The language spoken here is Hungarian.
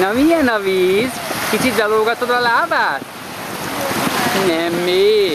Na milyen a víz? Kicsit belógatod a lábát? Nem még.